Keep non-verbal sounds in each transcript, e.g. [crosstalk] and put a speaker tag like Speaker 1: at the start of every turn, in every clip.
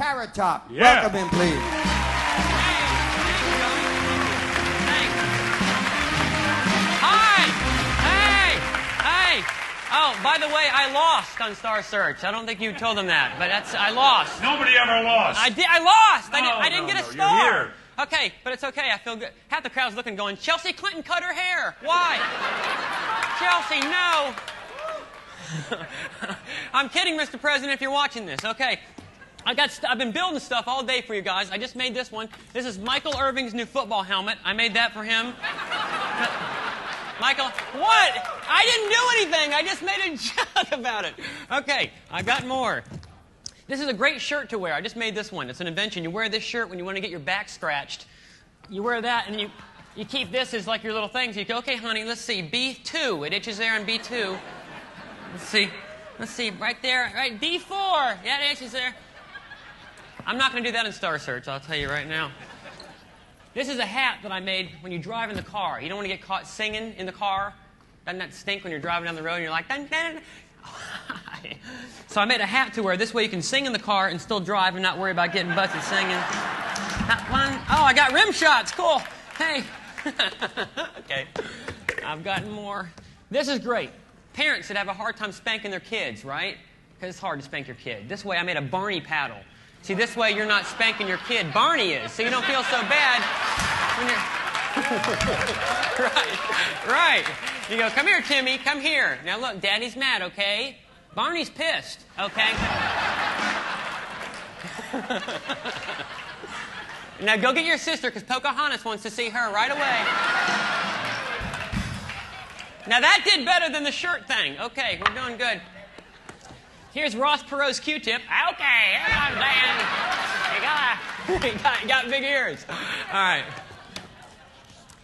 Speaker 1: Carrot Top.
Speaker 2: Yeah.
Speaker 1: Welcome him, please.
Speaker 3: Hi! Hey! Hey! Oh, by the way, I lost on Star Search. I don't think you told them that, but that's I lost.
Speaker 2: Nobody ever lost.
Speaker 3: I did. I lost. I, did, I didn't
Speaker 2: no,
Speaker 3: get a
Speaker 2: no, you're
Speaker 3: star.
Speaker 2: here.
Speaker 3: Okay, but it's okay. I feel good. Half the crowd's looking, going, Chelsea Clinton cut her hair. Why? Chelsea, no. [laughs] I'm kidding, Mr. President. If you're watching this, okay. I got. St- I've been building stuff all day for you guys. I just made this one. This is Michael Irvin's new football helmet. I made that for him. [laughs] Michael, what? I didn't do anything. I just made a [laughs] joke about it. Okay, I've got more. This is a great shirt to wear. I just made this one. It's an invention. You wear this shirt when you want to get your back scratched. You wear that, and you you keep this as like your little thing. So you go, okay, honey, let's see, B2. It itches there on B2. Let's see, let's see, right there, right D4. Yeah, it itches there. I'm not going to do that in Star Search. I'll tell you right now. This is a hat that I made when you drive in the car. You don't want to get caught singing in the car. Doesn't that stink when you're driving down the road and you're like, dun, dun, dun. [laughs] so I made a hat to wear. This way you can sing in the car and still drive and not worry about getting busted singing. One. Oh, I got rim shots. Cool. Hey. [laughs] okay. I've gotten more. This is great. Parents that have a hard time spanking their kids, right? Because it's hard to spank your kid. This way I made a Barney paddle. See, this way you're not spanking your kid. Barney is, so you don't feel so bad when you're. [laughs] right, right. You go, come here, Timmy, come here. Now look, Daddy's mad, okay? Barney's pissed, okay? [laughs] now go get your sister, because Pocahontas wants to see her right away. Now that did better than the shirt thing. Okay, we're doing good. Here's Ross Perot's Q-tip. Okay, here comes Dan. You you got, you [laughs] got big ears. All right.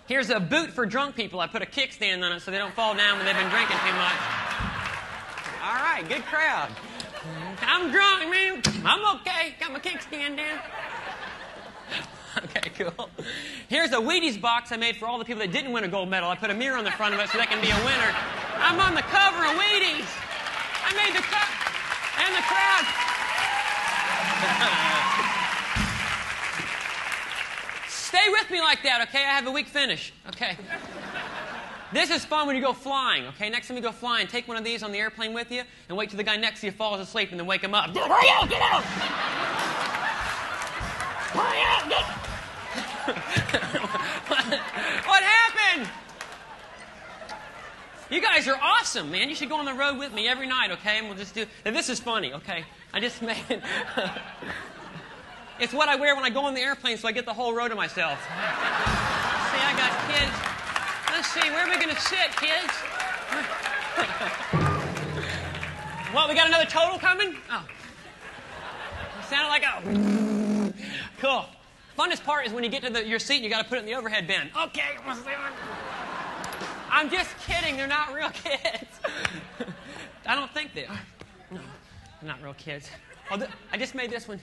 Speaker 3: Here's a boot for drunk people. I put a kickstand on it so they don't fall down when they've been drinking too much. All right, good crowd. I'm drunk, man. I'm okay. Got my kickstand down. [laughs] Okay, cool. Here's a Wheaties box I made for all the people that didn't win a gold medal. I put a mirror on the front of it so they can be a winner. I'm on the cover of Wheaties. I made the cut. And the crowd. Me like that, okay? I have a weak finish. Okay. This is fun when you go flying, okay? Next time you go flying, take one of these on the airplane with you and wait till the guy next to you falls asleep and then wake him up. Dude, Hurry up, get out! Hurry up, get [laughs] What happened? You guys are awesome, man. You should go on the road with me every night, okay? And we'll just do. And this is funny, okay? I just [laughs] made. It's what I wear when I go on the airplane, so I get the whole row to myself. see, I got kids. Let's see, where are we going to sit, kids? what? We got another total coming? Oh, it sounded like a. cool. Funnest part is when you get to the, your seat, you got to put it in the overhead bin. Okay. I'm just kidding. They're not real kids. [laughs] I don't think they are. No, they're not real kids. I just made this one.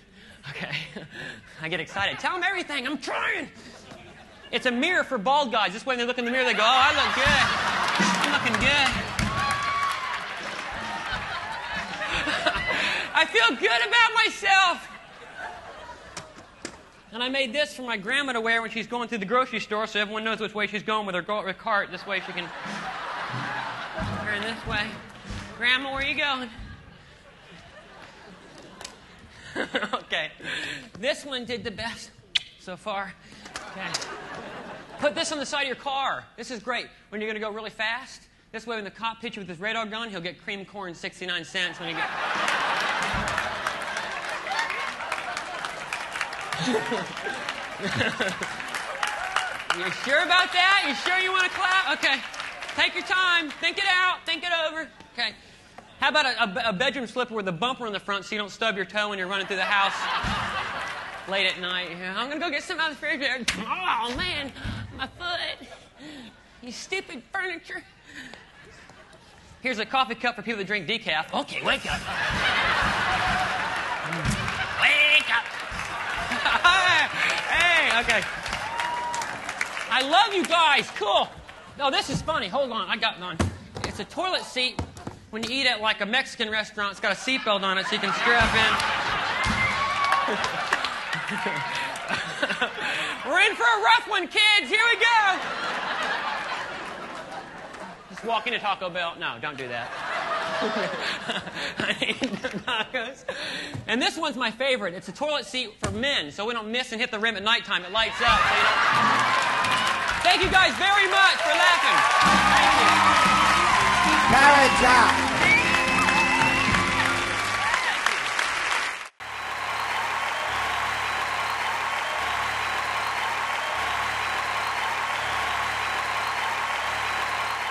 Speaker 3: Okay. [laughs] I get excited. Tell them everything. I'm trying. It's a mirror for bald guys. This way, when they look in the mirror, they go, "Oh, I look good. I'm looking good." [laughs] I feel good about myself. And I made this for my grandma to wear when she's going through the grocery store so everyone knows which way she's going with her, go- her cart. This way she can [laughs] turn this way. Grandma, where are you going? [laughs] okay. This one did the best so far. Okay. Put this on the side of your car. This is great when you're going to go really fast. This way, when the cop hits you with his radar gun, he'll get cream corn 69 cents when you get. [laughs] you sure about that? You sure you want to clap? Okay. Take your time. Think it over. Okay. How about a, a, a bedroom slipper with a bumper in the front so you don't stub your toe when you're running through the house late at night? I'm going to go get some out of the refrigerator. Oh, man. My foot. You stupid furniture. Here's a coffee cup for people that drink decaf. Okay, wake up. wake up. [laughs] hey, okay. I love you guys. Cool. No, this is funny. Hold on. I got one. It's a toilet seat. When you eat at like a Mexican restaurant, it's got a seatbelt on it so you can strap in. [laughs] We're in for a rough one, kids. Here we go. Just walk into Taco Bell. No, don't do that. [laughs] I tacos. And this one's my favorite. It's a toilet seat for men, so we don't miss and hit the rim at nighttime. It lights up. So you. Thank you guys very much for laughing.
Speaker 1: Carrot Top.